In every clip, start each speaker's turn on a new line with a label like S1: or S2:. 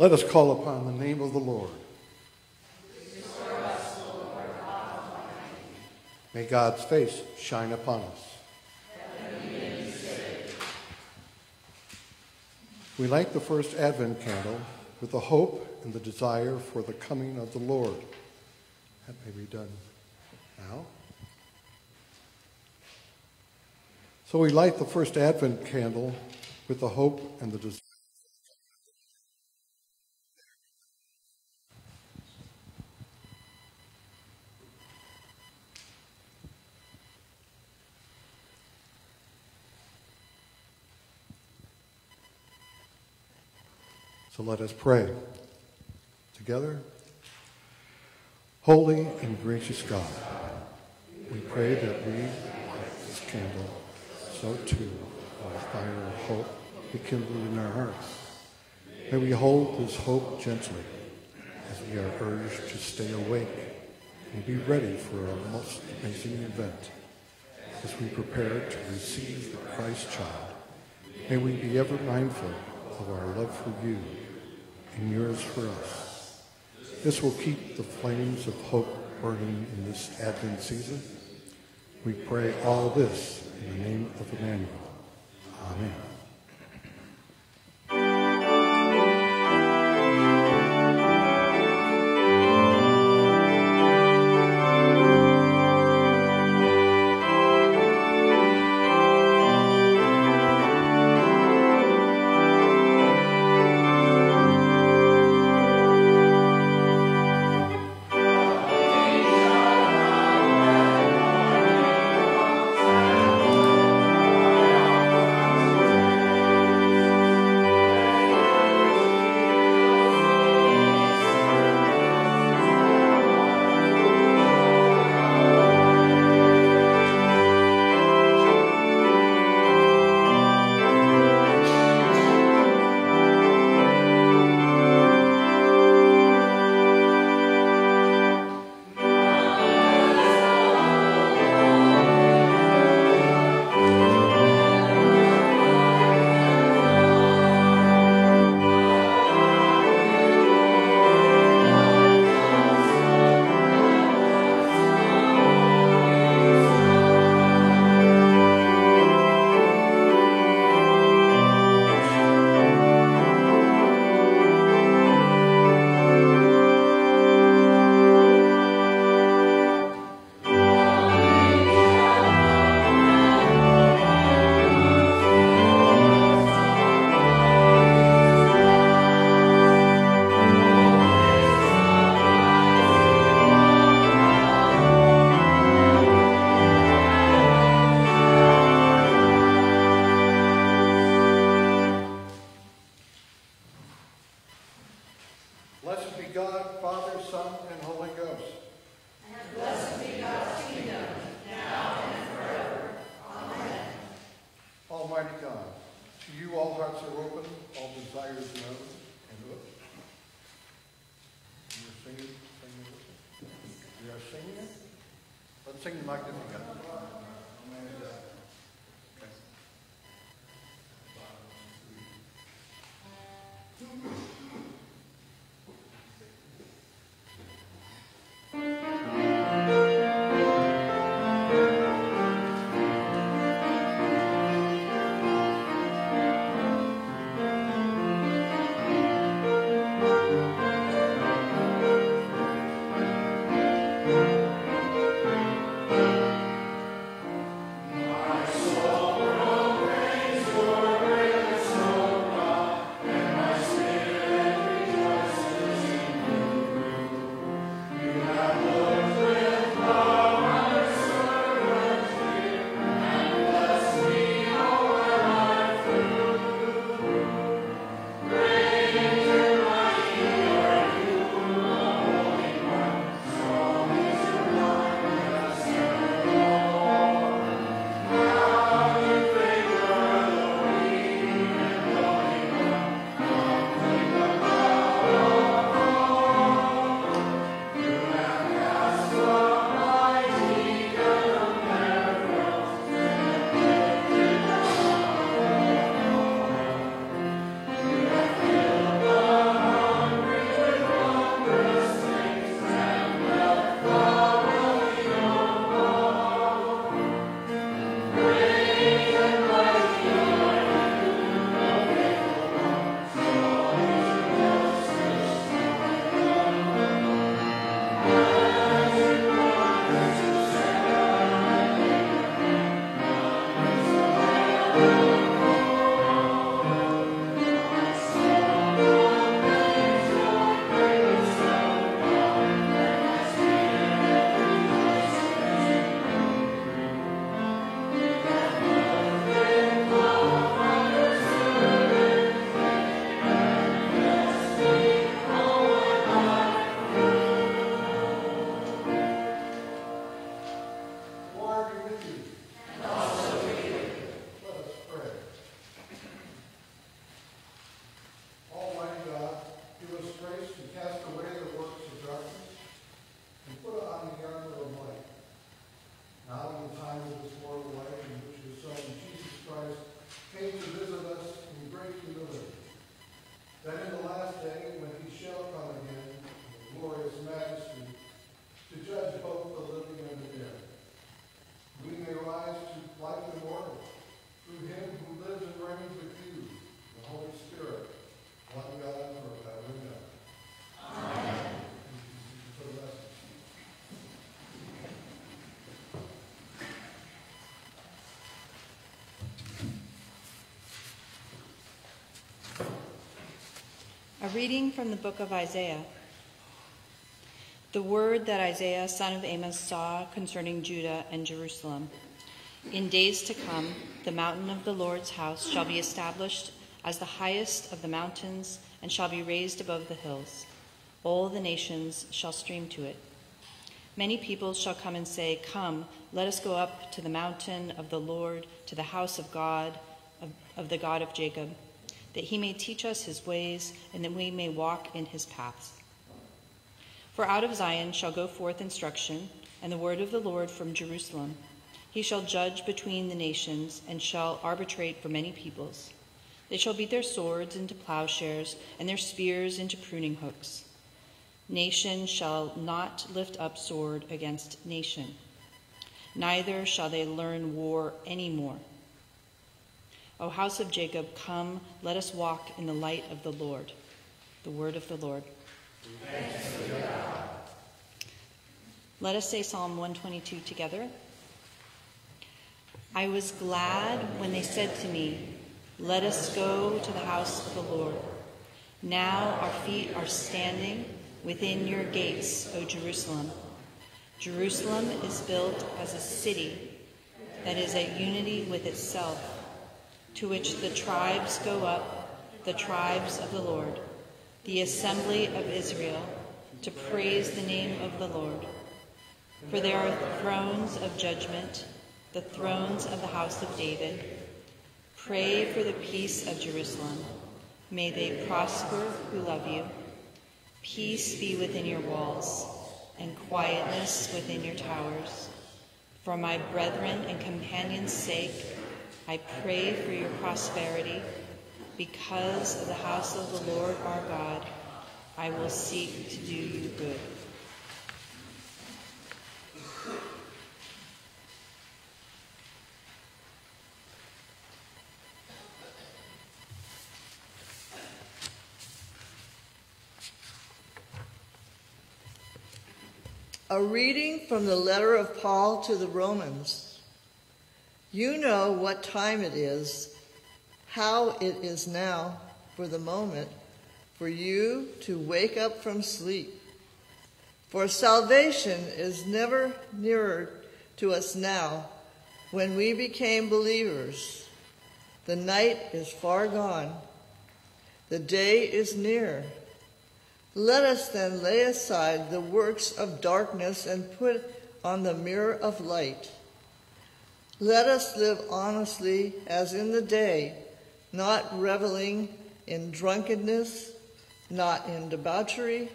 S1: Let us call upon the name of the Lord. May God's face shine upon us. We light the first Advent candle with the hope and the desire for the coming of the Lord. That may be done now. So we light the first Advent candle with the hope and the desire. Let us pray together. Holy and gracious God, we pray that we, like this candle, so too, by fire of hope, be kindled in our hearts. May we hold this hope gently as we are urged to stay awake and be ready for our most amazing event. As we prepare to receive the Christ child, may we be ever mindful of our love for you and yours for us. This will keep the flames of hope burning in this Advent season. We pray all this in the name of Emmanuel. Amen.
S2: A reading from the book of Isaiah. The word that Isaiah, son of Amos, saw concerning Judah and Jerusalem. In days to come, the mountain of the Lord's house shall be established as the highest of the mountains and shall be raised above the hills. All the nations shall stream to it. Many people shall come and say, Come, let us go up to the mountain of the Lord, to the house of God, of, of the God of Jacob that he may teach us his ways, and that we may walk in his paths. For out of Zion shall go forth instruction, and the word of the Lord from Jerusalem. He shall judge between the nations, and shall arbitrate for many peoples. They shall beat their swords into plowshares, and their spears into pruning hooks. Nation shall not lift up sword against nation, neither shall they learn war any more. O house of Jacob, come, let us walk in the light of the Lord. The word of the Lord. Let us say Psalm 122 together. I was glad when they said to me, Let us go to the house of the Lord. Now our feet are standing within your gates, O Jerusalem. Jerusalem is built as a city that is at unity with itself to which the tribes go up, the tribes of the Lord, the assembly of Israel, to praise the name of the Lord. For there are thrones of judgment, the thrones of the house of David. Pray for the peace of Jerusalem. May they prosper who love you. Peace be within your walls, and quietness within your towers. For my brethren and companions' sake, I pray for your prosperity. Because of the house of the Lord our God, I will seek to do you good.
S3: A reading from the letter of Paul to the Romans. You know what time it is, how it is now, for the moment, for you to wake up from sleep. For salvation is never nearer to us now when we became believers. The night is far gone, the day is near. Let us then lay aside the works of darkness and put on the mirror of light. Let us live honestly as in the day, not reveling in drunkenness, not in debauchery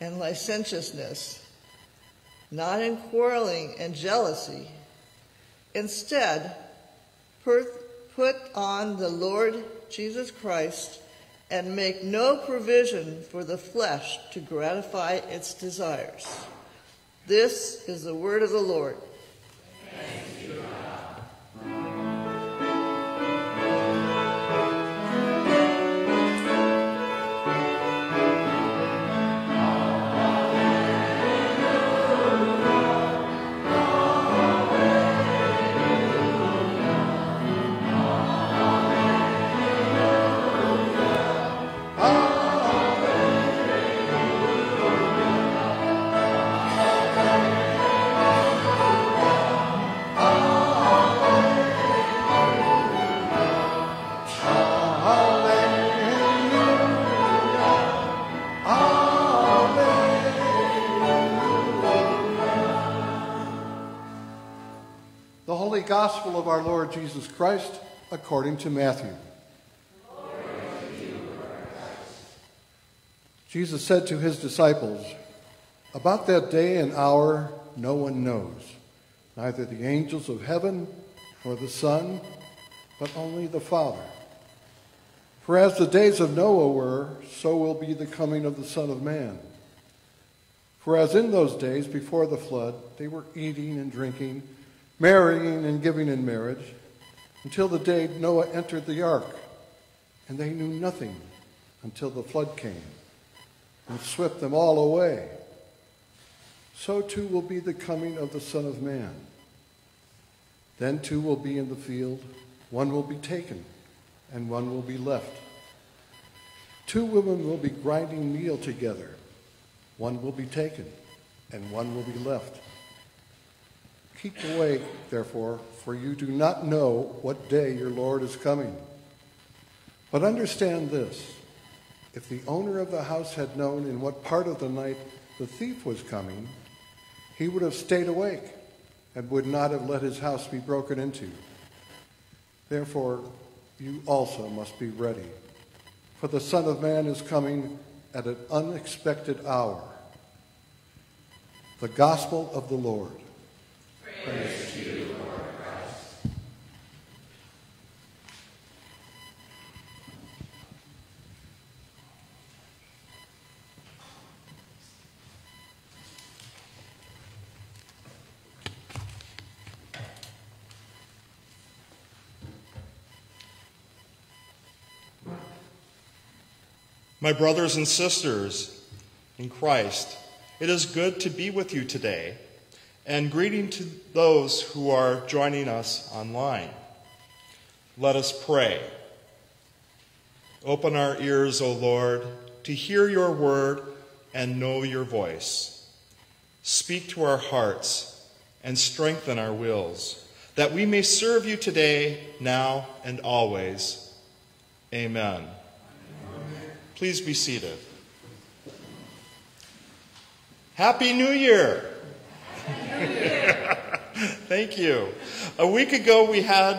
S3: and licentiousness, not in quarreling and jealousy. Instead, put on the Lord Jesus Christ and make no provision for the flesh to gratify its desires. This is the word of the Lord.
S1: Lord Jesus Christ according to Matthew. Jesus said to his disciples, About that day and hour no one knows, neither the angels of heaven, nor the Son, but only the Father. For as the days of Noah were, so will be the coming of the Son of Man. For as in those days before the flood, they were eating and drinking, marrying and giving in marriage, until the day Noah entered the ark, and they knew nothing until the flood came and swept them all away. So too will be the coming of the Son of Man. Then two will be in the field, one will be taken, and one will be left. Two women will be grinding meal together, one will be taken, and one will be left. Keep awake, therefore, for you do not know what day your Lord is coming. But understand this if the owner of the house had known in what part of the night the thief was coming, he would have stayed awake and would not have let his house be broken into. Therefore, you also must be ready, for the Son of Man is coming at an unexpected hour. The Gospel of the Lord.
S4: My brothers and sisters in Christ, it is good to be with you today, and greeting to those who are joining us online. Let us pray. Open our ears, O Lord, to hear your word and know your voice. Speak to our hearts and strengthen our wills, that we may serve you today, now, and always. Amen. Please be seated. Happy New Year! Thank you. A week ago, we had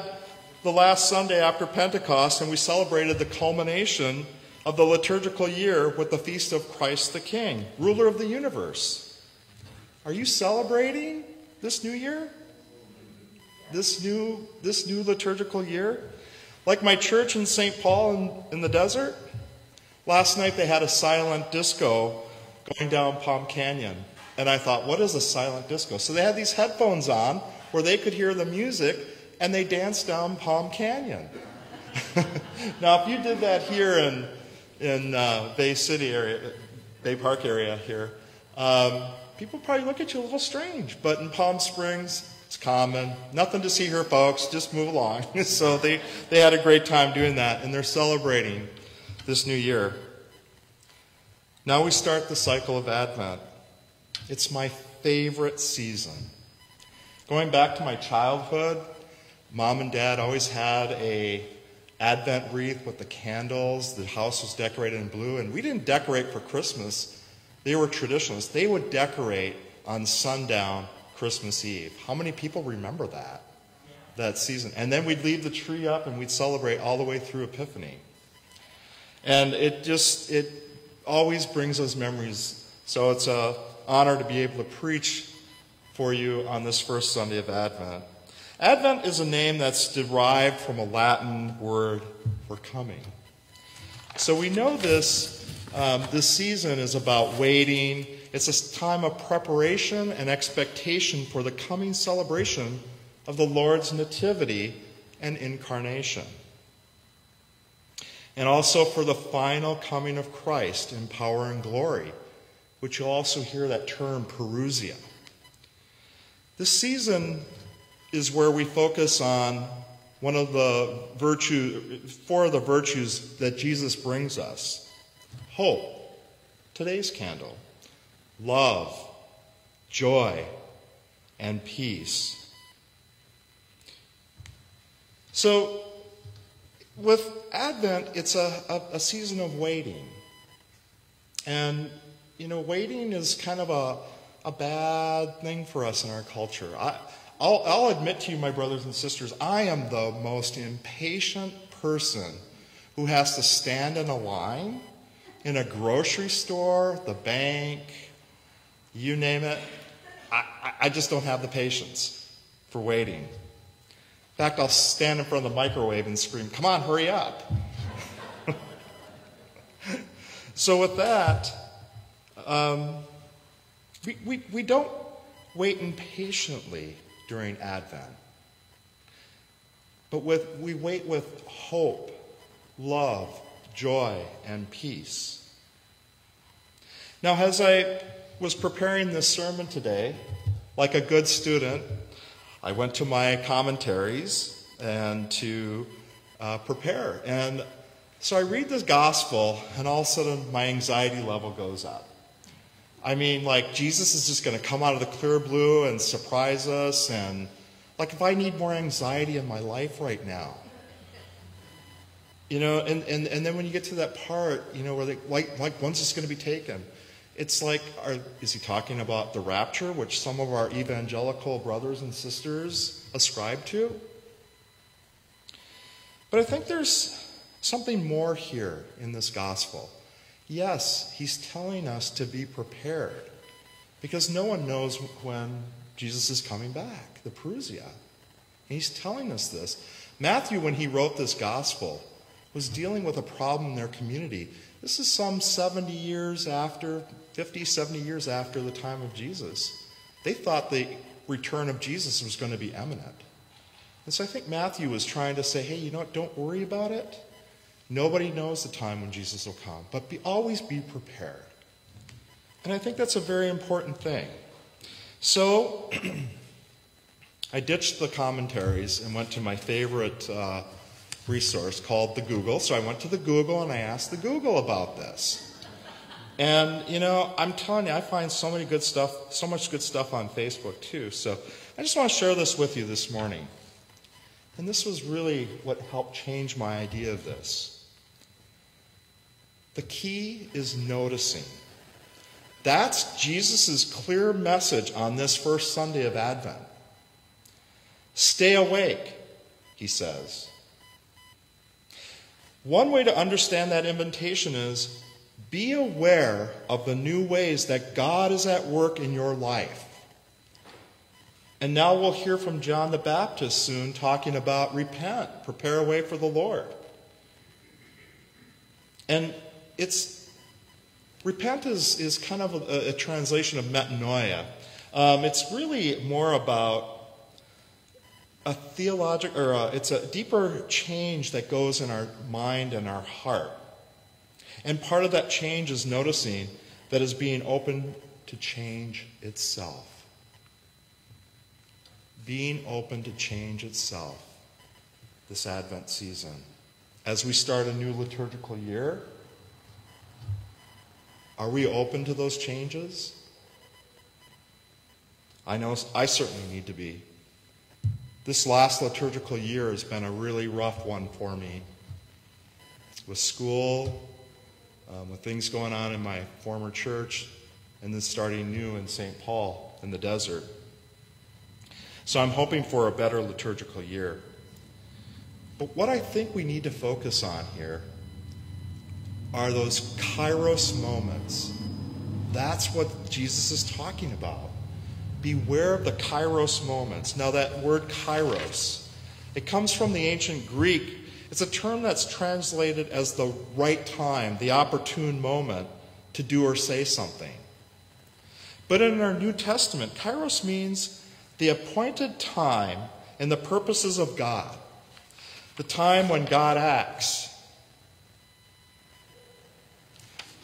S4: the last Sunday after Pentecost, and we celebrated the culmination of the liturgical year with the feast of Christ the King, ruler of the universe. Are you celebrating this new year? This new, this new liturgical year? Like my church in St. Paul in, in the desert? Last night they had a silent disco going down Palm Canyon. And I thought, what is a silent disco? So they had these headphones on where they could hear the music and they danced down Palm Canyon. now, if you did that here in, in uh, Bay City area, Bay Park area here, um, people probably look at you a little strange. But in Palm Springs, it's common. Nothing to see here, folks. Just move along. so they, they had a great time doing that, and they're celebrating this new year. Now we start the cycle of Advent. It's my favorite season. Going back to my childhood, mom and dad always had a Advent wreath with the candles. The house was decorated in blue, and we didn't decorate for Christmas. They were traditionalists. They would decorate on sundown Christmas Eve. How many people remember that? That season. And then we'd leave the tree up and we'd celebrate all the way through Epiphany. And it just, it always brings those memories. So it's an honor to be able to preach for you on this first Sunday of Advent. Advent is a name that's derived from a Latin word for coming. So we know this, um, this season is about waiting. It's a time of preparation and expectation for the coming celebration of the Lord's nativity and incarnation and also for the final coming of Christ in power and glory, which you'll also hear that term parousia. This season is where we focus on one of the virtues, four of the virtues that Jesus brings us hope, today's candle, love, joy, and peace. So, with Advent, it's a, a, a, season of waiting. And, you know, waiting is kind of a, a bad thing for us in our culture. I, I'll, I'll admit to you, my brothers and sisters, I am the most impatient person who has to stand in a line in a grocery store, the bank, you name it. I, I just don't have the patience for waiting. In fact, I'll stand in front of the microwave and scream, Come on, hurry up. so, with that, um, we, we, we don't wait impatiently during Advent, but with, we wait with hope, love, joy, and peace. Now, as I was preparing this sermon today, like a good student, I went to my commentaries and to uh, prepare. And so I read this gospel, and all of a sudden my anxiety level goes up. I mean, like, Jesus is just going to come out of the clear blue and surprise us. And, like, if I need more anxiety in my life right now, you know, and, and, and then when you get to that part, you know, where they, like, like when's this going to be taken? It's like, are, is he talking about the rapture, which some of our evangelical brothers and sisters ascribe to? But I think there's something more here in this gospel. Yes, he's telling us to be prepared because no one knows when Jesus is coming back, the Parousia. he's telling us this. Matthew, when he wrote this gospel, was dealing with a problem in their community. This is some 70 years after, 50, 70 years after the time of Jesus. They thought the return of Jesus was going to be imminent. And so I think Matthew was trying to say, hey, you know what? Don't worry about it. Nobody knows the time when Jesus will come, but be, always be prepared. And I think that's a very important thing. So I ditched the commentaries and went to my favorite uh, resource called the Google. So I went to the Google and I asked the Google about this. And, you know, I'm telling you, I find so many good stuff, so much good stuff on Facebook too. So I just want to share this with you this morning. And this was really what helped change my idea of this. The key is noticing. That's Jesus' clear message on this first Sunday of Advent. Stay awake, he says. One way to understand that invitation is be aware of the new ways that God is at work in your life. And now we'll hear from John the Baptist soon talking about repent, prepare a way for the Lord. And it's repent is, is kind of a, a translation of metanoia. Um, it's really more about a theological, or a, it's a deeper change that goes in our mind and our heart. And part of that change is noticing that is being open to change itself. Being open to change itself this Advent season. As we start a new liturgical year, are we open to those changes? I know I certainly need to be. This last liturgical year has been a really rough one for me. With school, um, with things going on in my former church, and then starting new in St. Paul in the desert. So I'm hoping for a better liturgical year. But what I think we need to focus on here are those kairos moments. That's what Jesus is talking about. Beware of the kairos moments. Now, that word kairos, it comes from the ancient Greek. It's a term that's translated as the right time, the opportune moment to do or say something. But in our New Testament, kairos means the appointed time and the purposes of God, the time when God acts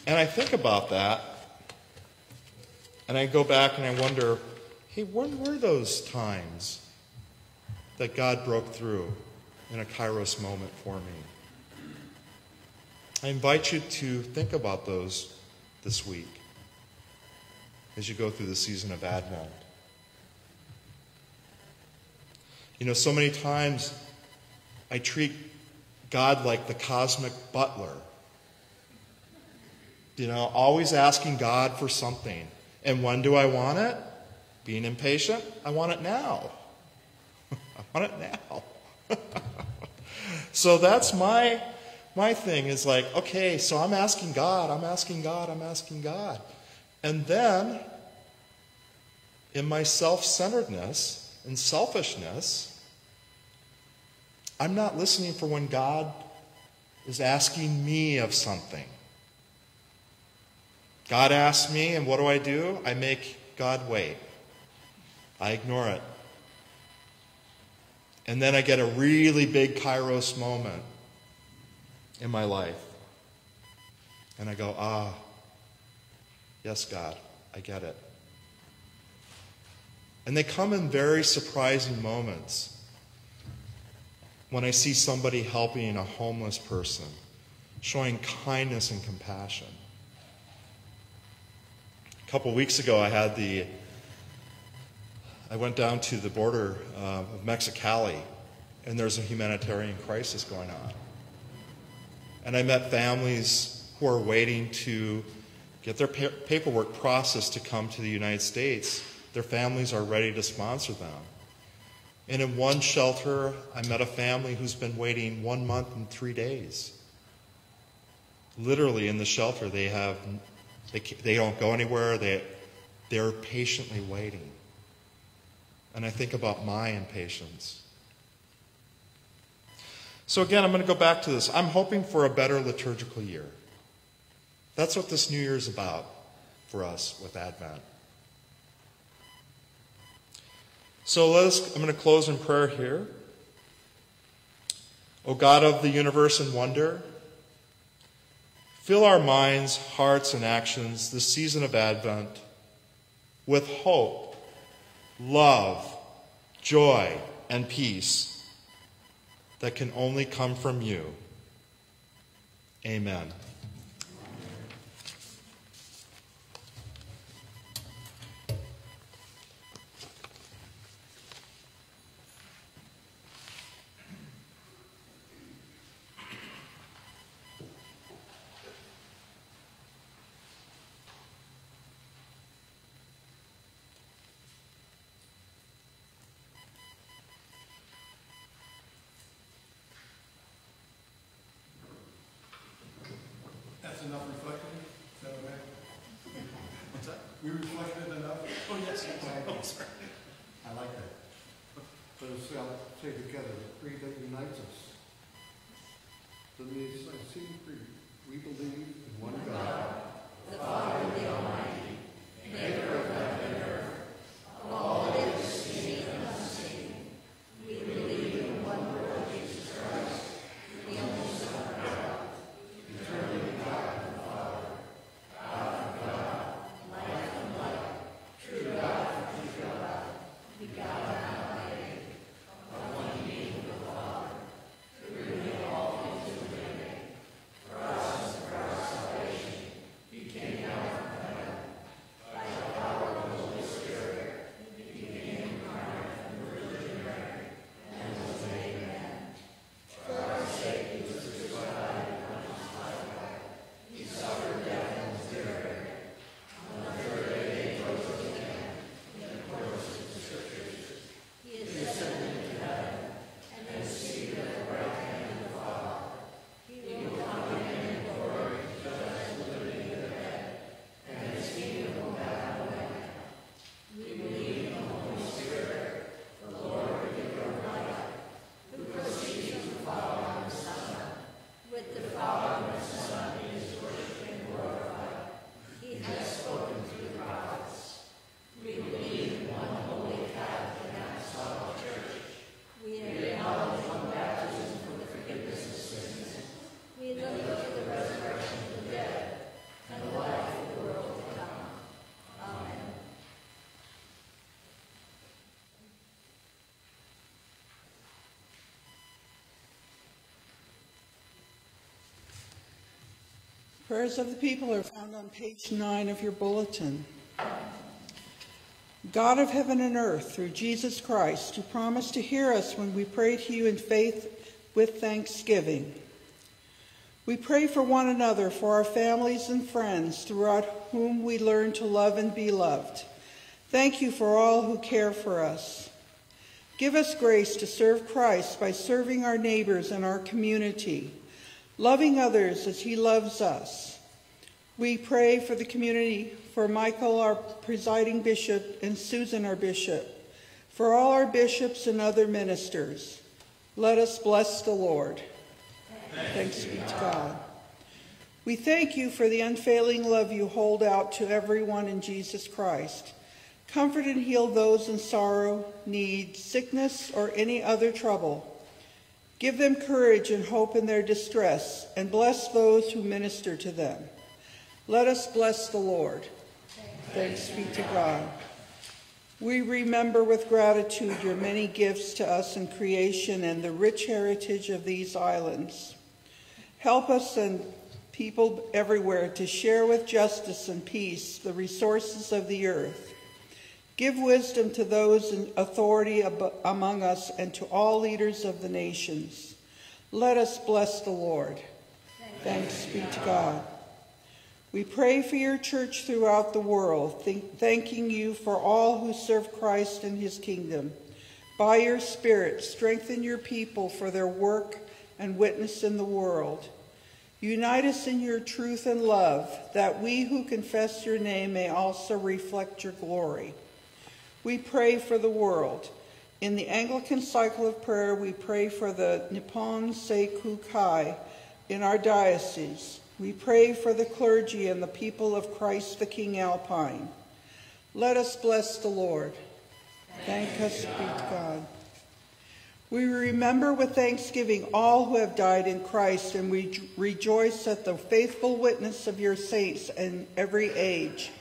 S4: And I think about that, and I go back and I wonder hey, when were those times that God broke through in a kairos moment for me? I invite you to think about those this week as you go through the season of Advent. You know, so many times I treat God like the cosmic butler you know, always asking God for something. And when do I want it? Being impatient? I want it now. I want it now. so that's my my thing is like, okay, so I'm asking God, I'm asking God, I'm asking God. And then in my self-centeredness and selfishness, I'm not listening for when God is asking me of something. God asks me, and what do I do? I make God wait. I ignore it. And then I get a really big kairos moment in my life. And I go, ah, yes, God, I get it. And they come in very surprising moments. When I see somebody helping a homeless person, showing kindness and compassion. A couple weeks ago, I had the I went down to the border uh, of Mexicali, and there's a humanitarian crisis going on. And I met families who are waiting to get their pa- paperwork processed to come to the United States. Their families are ready to sponsor them. And in one shelter, I met a family who's been waiting one month and three days. Literally in the shelter, they have they, they don't go anywhere. They they're patiently waiting. And I think about my impatience. So again, I'm going to go back to this. I'm hoping for a better liturgical year. That's what this new year is about for us with Advent. So let us, I'm going to close in prayer here. O God of the universe and wonder, fill our minds, hearts, and actions this season of Advent with hope, love, joy, and peace that can only come from you. Amen.
S1: Is that okay? What's that? We reflected enough? Oh, yes, yes. Oh, sorry. I like that. Let us uh, say together, the creed that unites us. The Nicene Creed. We believe in one God.
S5: Prayers of the people are found on page nine of your bulletin. God of heaven and earth, through Jesus Christ, you promised to hear us when we pray to you in faith with thanksgiving. We pray for one another, for our families and friends, throughout whom we learn to love and be loved. Thank you for all who care for us. Give us grace to serve Christ by serving our neighbors and our community loving others as he loves us. We pray for the community, for Michael, our presiding bishop, and Susan, our bishop, for all our bishops and other ministers. Let us bless the Lord. Thanks be to God. We thank you for the unfailing love you hold out to everyone in Jesus Christ. Comfort and heal those in sorrow, need, sickness, or any other trouble. Give them courage and hope in their distress, and bless those who minister to them. Let us bless the Lord. Thanks be to God. We remember with gratitude your many gifts to us in creation and the rich heritage of these islands. Help us and people everywhere to share with justice and peace the resources of the earth. Give wisdom to those in authority among us and to all leaders of the nations. Let us bless the Lord. Thanks be to God. We pray for your church throughout the world, thanking you for all who serve Christ and his kingdom. By your Spirit, strengthen your people for their work and witness in the world. Unite us in your truth and love, that we who confess your name may also reflect your glory. We pray for the world. In the Anglican cycle of prayer, we pray for the Nippon Sei Ko Kai in our diocese. We pray for the clergy and the people of Christ the King Alpine. Let us bless the Lord. Thank us be to God. We remember with thanksgiving all who have died in Christ, and we rejoice at the faithful witness of your saints in every age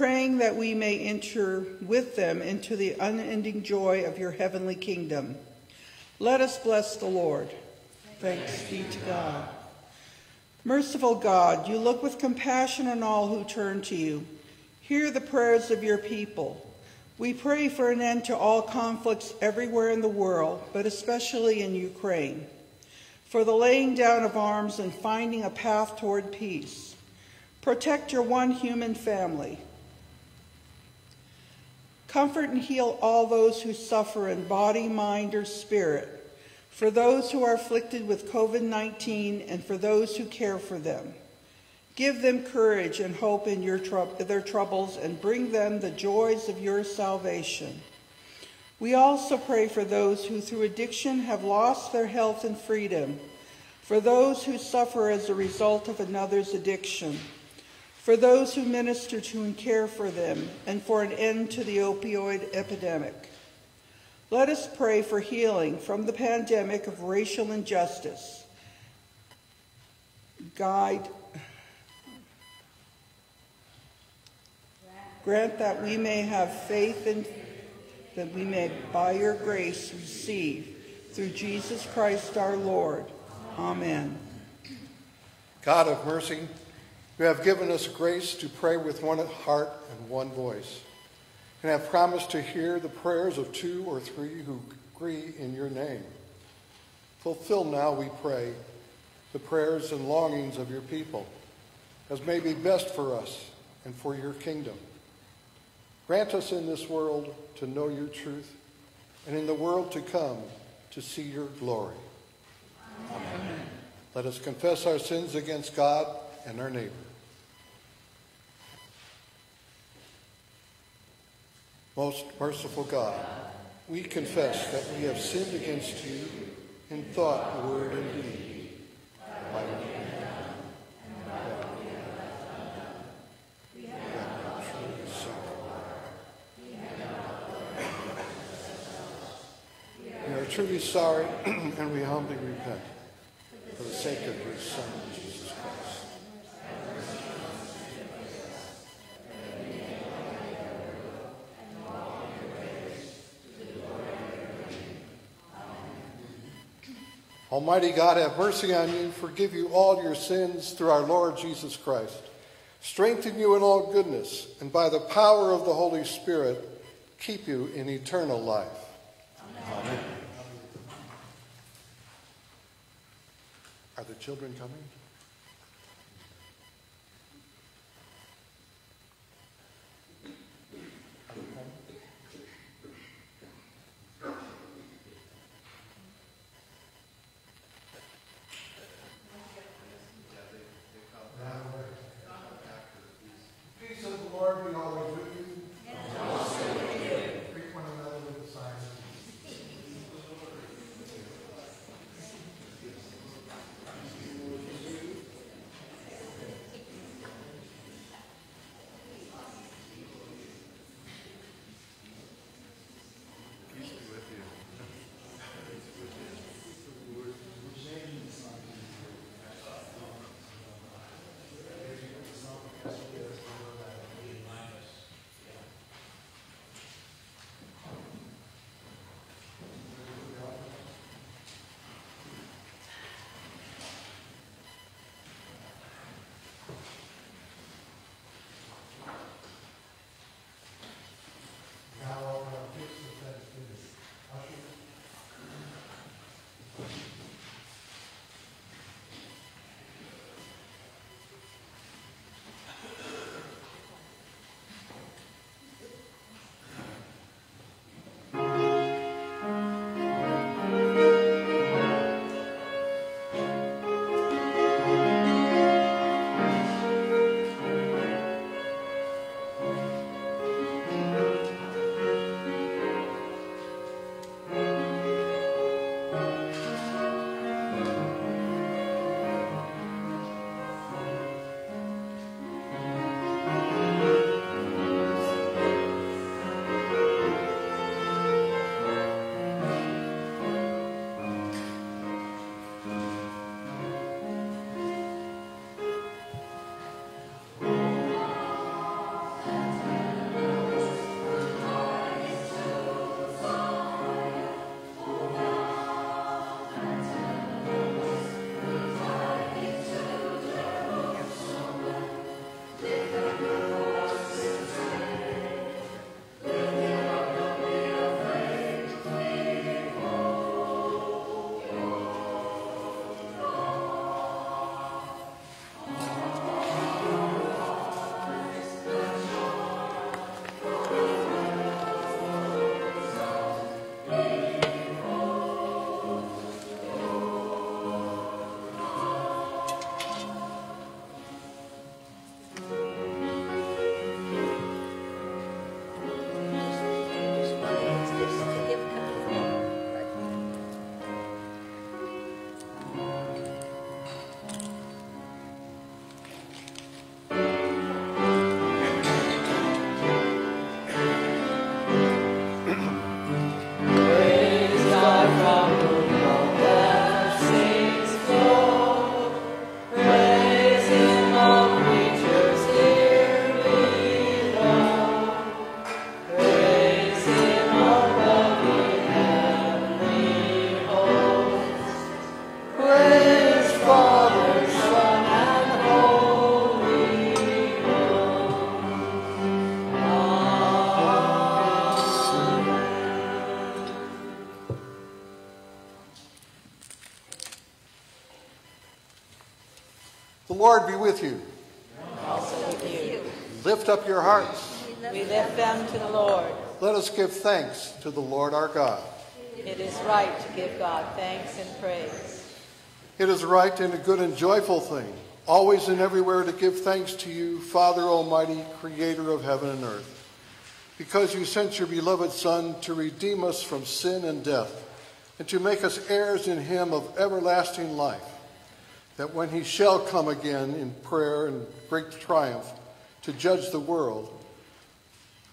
S5: praying that we may enter with them into the unending joy of your heavenly kingdom. Let us bless the Lord. Thanks be to God. Merciful God, you look with compassion on all who turn to you. Hear the prayers of your people. We pray for an end to all conflicts everywhere in the world, but especially in Ukraine, for the laying down of arms and finding a path toward peace. Protect your one human family. Comfort and heal all those who suffer in body, mind, or spirit, for those who are afflicted with COVID 19 and for those who care for them. Give them courage and hope in your their troubles and bring them the joys of your salvation. We also pray for those who through addiction have lost their health and freedom, for those who suffer as a result of another's addiction for those who minister to and care for them, and for an end to the opioid epidemic. Let us pray for healing from the pandemic of racial injustice. Guide, grant that we may have faith and that we may, by your grace, receive through Jesus Christ our Lord. Amen.
S1: God of mercy, you have given us grace to pray with one heart and one voice, and have promised to hear the prayers of two or three who agree in your name. Fulfill now, we pray, the prayers and longings of your people, as may be best for us and for your kingdom. Grant us in this world to know your truth, and in the world to come to see your glory. Amen. Let us confess our sins against God and our neighbor. Most merciful God, we confess that we have sinned against you in thought, word, and deed. We are truly sorry and we humbly repent for the sake of your Son, Almighty God, have mercy on you, forgive you all your sins through our Lord Jesus Christ, strengthen you in all goodness, and by the power of the Holy Spirit, keep you in eternal life. Amen. Amen. Are the children coming? Us give thanks to the Lord our God.
S6: It is right to give God thanks and praise.
S1: It is right and a good and joyful thing, always and everywhere to give thanks to you, Father Almighty, creator of heaven and earth, because you sent your beloved Son to redeem us from sin and death, and to make us heirs in him of everlasting life, that when he shall come again in prayer and great triumph to judge the world,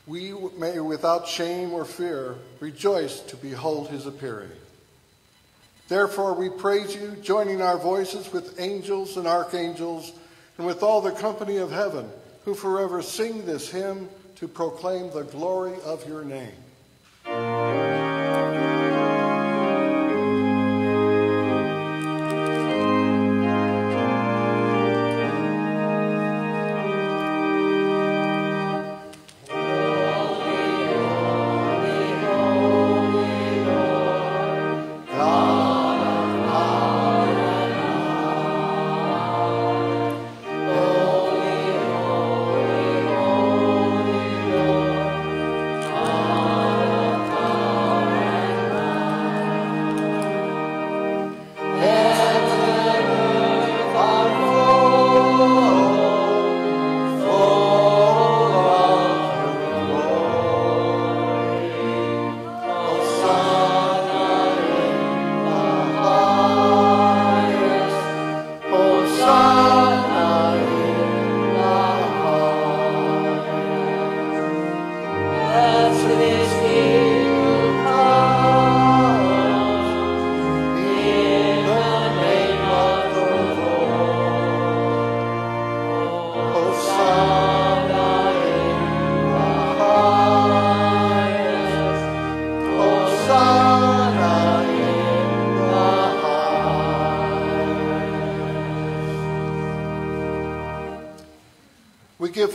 S1: we may without shame or fear rejoice to behold his appearing. Therefore, we praise you, joining our voices with angels and archangels and with all the company of heaven, who forever sing this hymn to proclaim the glory of your name.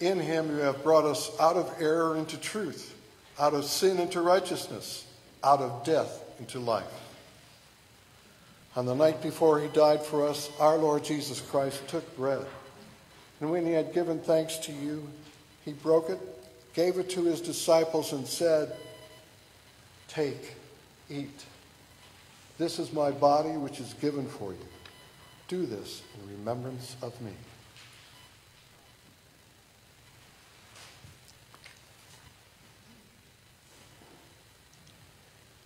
S1: In him you have brought us out of error into truth, out of sin into righteousness, out of death into life. On the night before he died for us, our Lord Jesus Christ took bread. And when he had given thanks to you, he broke it, gave it to his disciples, and said, Take, eat. This is my body, which is given for you. Do this in remembrance of me.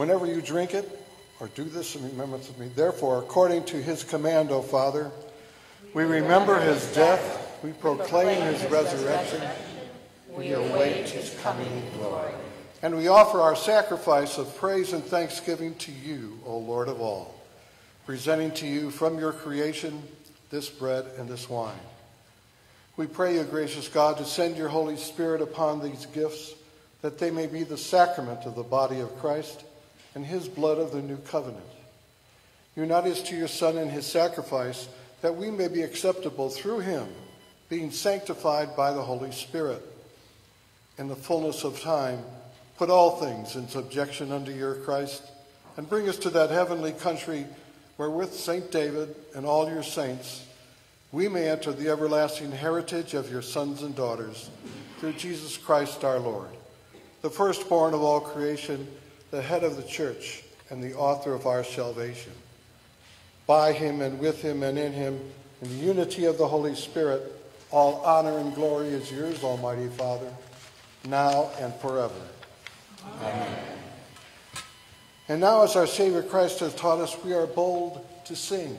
S1: Whenever you drink it, or do this in remembrance of me, therefore, according to his command, O Father, we remember his death, we proclaim his resurrection, we await his coming in glory. And we offer our sacrifice of praise and thanksgiving to you, O Lord of all, presenting to you from your creation this bread and this wine. We pray you, gracious God, to send your Holy Spirit upon these gifts, that they may be the sacrament of the body of Christ and his blood of the new covenant. Unite us to your Son in his sacrifice, that we may be acceptable through him, being sanctified by the Holy Spirit. In the fullness of time, put all things in subjection under your Christ, and bring us to that heavenly country where with St. David and all your saints, we may enter the everlasting heritage of your sons and daughters through Jesus Christ our Lord, the firstborn of all creation the head of the church and the author of our salvation. By him and with him and in him, In the unity of the Holy Spirit, all honor and glory is yours, Almighty Father, now and forever. Amen. And now, as our Savior Christ has taught us, we are bold to sing.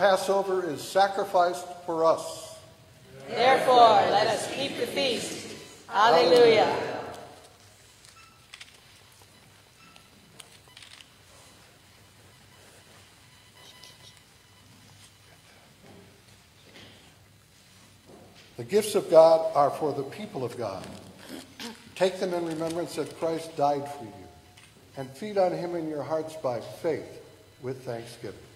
S1: Passover is sacrificed for us.
S6: Therefore, let us keep the feast. Hallelujah.
S1: The gifts of God are for the people of God. Take them in remembrance that Christ died for you, and feed on him in your hearts by faith with thanksgiving.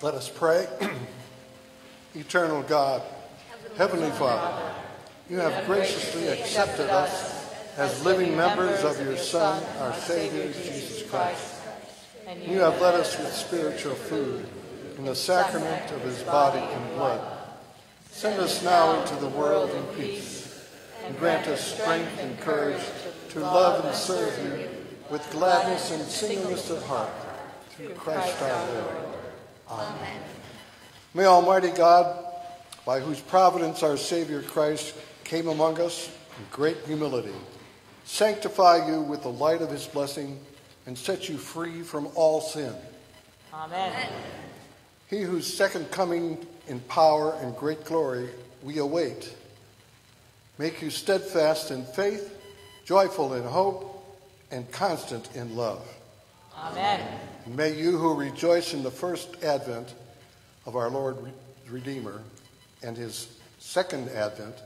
S1: Let us pray. Eternal God, Heavenly Father, you have graciously accepted us as living members of your Son, our Savior, Jesus Christ. You have led us with spiritual food in the sacrament of his body and blood. Send us now into the world in peace, and grant us strength and courage to love and serve you with gladness and singleness of heart, through Christ our Lord. Amen. May Almighty God, by whose providence our Savior Christ came among us in great humility, sanctify you with the light of his blessing and set you free from all sin.
S6: Amen.
S1: He whose second coming in power and great glory we await. Make you steadfast in faith, joyful in hope, and constant in love.
S6: Amen.
S1: May you who rejoice in the first advent of our Lord Redeemer and his second advent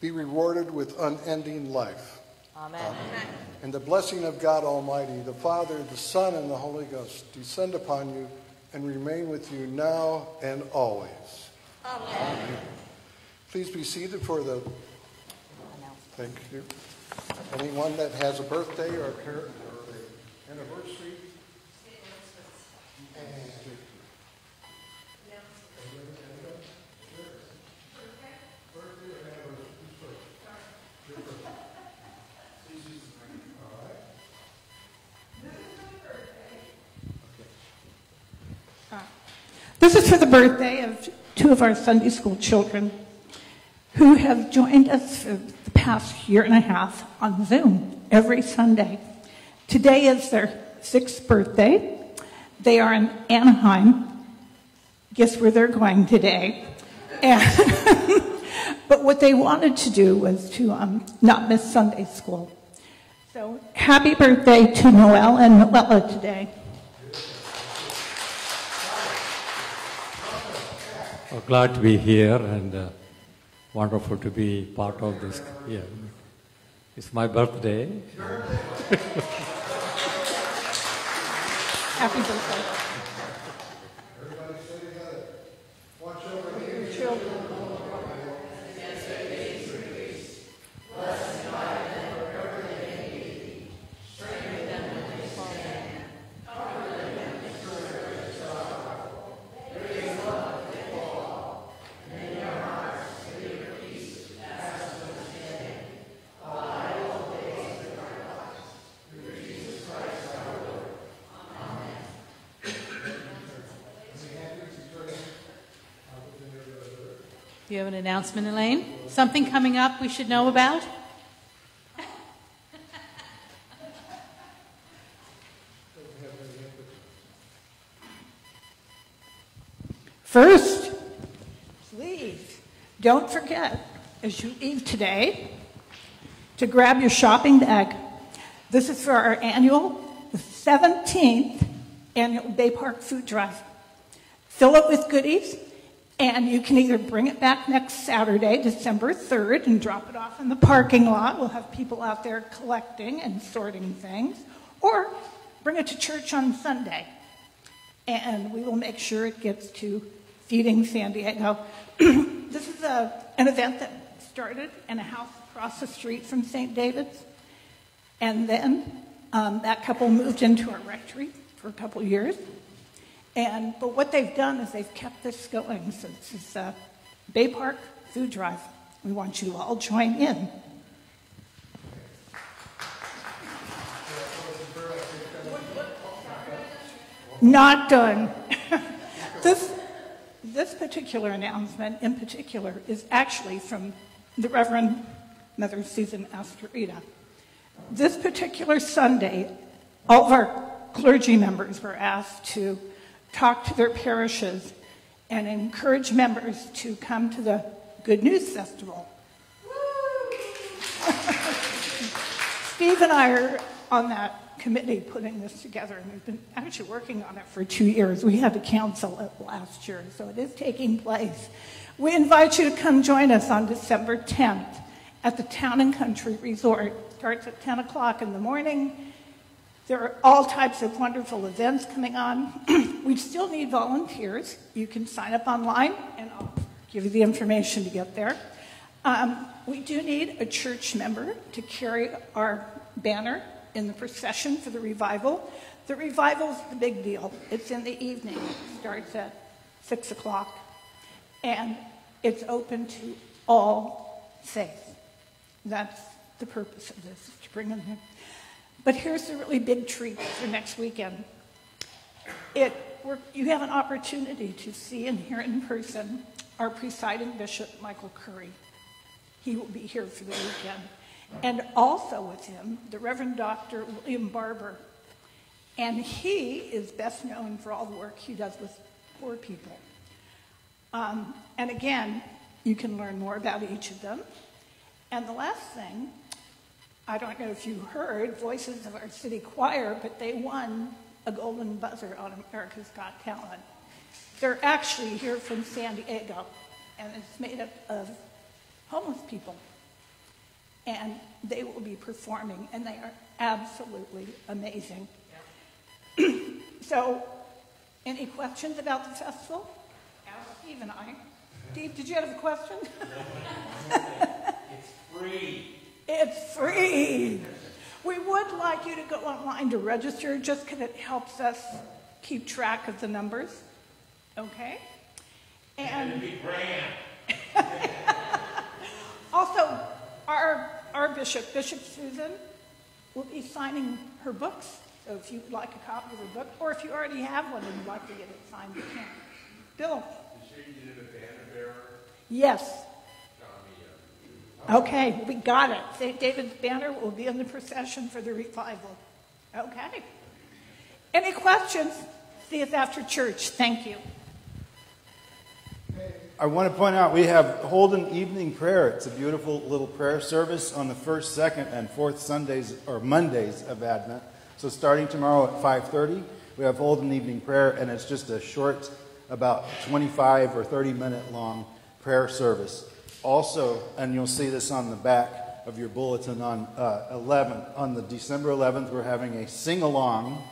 S1: be rewarded with unending life.
S6: Amen.
S1: Amen. And the blessing of God Almighty, the Father, the Son, and the Holy Ghost descend upon you and remain with you now and always.
S6: Amen.
S1: Amen. Please be seated for the. Thank you. Anyone that has a birthday or a parent
S7: birthday of two of our Sunday school children who have joined us for the past year and a half on Zoom every Sunday. Today is their sixth birthday. They are in Anaheim. Guess where they're going today? But what they wanted to do was to um, not miss Sunday school. So happy birthday to Noel and Noella today.
S8: Oh, glad to be here and uh, wonderful to be part of this. Yeah, it's my birthday.
S7: Happy birthday.
S6: Do have an announcement, Elaine? Something coming up we should know about?
S7: First, please don't forget as you leave today to grab your shopping bag. This is for our annual, the 17th annual Bay Park Food Drive. Fill it with goodies, and you can either bring it back next Saturday, December 3rd, and drop it off in the parking lot. We'll have people out there collecting and sorting things, or bring it to church on Sunday. And we will make sure it gets to Feeding San Diego. this is a, an event that started in a house across the street from St. David's. And then um, that couple moved into our rectory for a couple years. And but what they've done is they've kept this going. So this is a Bay Park Food Drive. We want you to all join in. Not done. this this particular announcement, in particular, is actually from the Reverend Mother Susan Astorita. This particular Sunday, all of our clergy members were asked to talk to their parishes and encourage members to come to the Good News Festival. Steve and I are on that committee putting this together, and we've been actually working on it for two years. We had to cancel it last year, so it is taking place. We invite you to come join us on December 10th at the Town and Country Resort. It starts at 10 o'clock in the morning. There are all types of wonderful events coming on. we still need volunteers. You can sign up online, and I'll give you the information to get there. Um, we do need a church member to carry our banner in the procession for the revival. The revival is the big deal. It's in the evening. It starts at 6 o'clock. And it's open to all faith. That's the purpose of this, to bring them. But here's the really big treat for next weekend. It, you have an opportunity to see and hear in person our presiding bishop, Michael Curry. He will be here for the weekend. And also with him, the Reverend Dr. William Barber. And he is best known for all the work he does with poor people. Um, and again, you can learn more about each of them. And the last thing, I don't know if you heard Voices of Our City Choir, but they won a golden buzzer on America's Got Talent. They're actually here from San Diego, and it's made up of homeless people. And they will be performing, and they are absolutely amazing. so, any questions about the festival? Steve and I. Steve, did you have a question?
S9: it's free.
S7: It's free. We would like you to go online to register just because it helps us keep track of the numbers. Okay?
S9: And,
S7: also, our, our bishop, Bishop Susan, will be signing her books. So if you would like a copy of her book, or if you already have one and you'd like to get it signed, you can. Bill. Yes. Okay, we got it. St. David's banner will be in the procession for the revival. Okay. Any questions? See us after church. Thank you.
S10: I want to point out we have Holden Evening Prayer. It's a beautiful little prayer service on the first, second, and fourth Sundays or Mondays of Advent. So starting tomorrow at 5:30, we have Holden Evening Prayer, and it's just a short, about 25 or 30 minute long prayer service. Also, and you'll see this on the back of your bulletin on uh, 11, on the December 11th, we're having a sing along,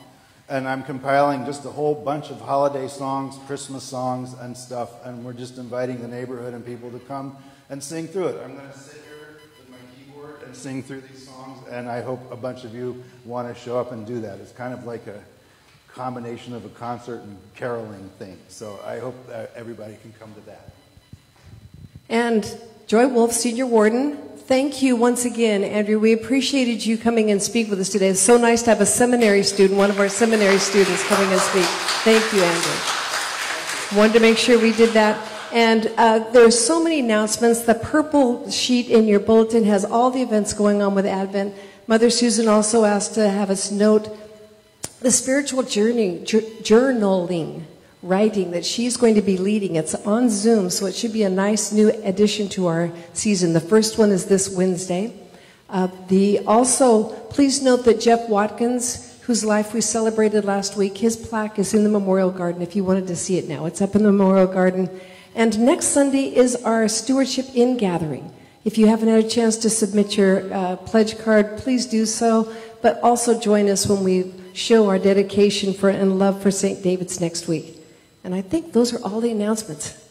S10: and I'm compiling just a whole bunch of holiday songs, Christmas songs, and stuff, and we're just inviting the neighborhood and people to come and sing through it. I'm going to sit here with my keyboard and sing through these songs, and I hope a bunch of you want to show up and do that. It's kind of like a combination of a concert and caroling thing. So I hope everybody can come to that.
S11: And Joy Wolf, Senior Warden, thank you once again, Andrew. We appreciated you coming and speak with us today. It's so nice to have a seminary student, one of our seminary students, coming and speak. Thank you, Andrew. Wanted to make sure we did that. And uh, there's so many announcements. The purple sheet in your bulletin has all the events going on with Advent. Mother Susan also asked to have us note the spiritual journey, journaling writing that she's going to be leading. It's on Zoom, so it should be a nice new addition to our season. The first one is this Wednesday. Uh, the also, please note that Jeff Watkins, whose life we celebrated last week, his plaque is in the Memorial Garden. If you wanted to see it now, it's up in the Memorial Garden. And next Sunday is our stewardship in gathering. If you haven't had a chance to submit your uh, pledge card, please do so. But also join us when we show our dedication for and love for St. David's next week. And I think those are all the announcements.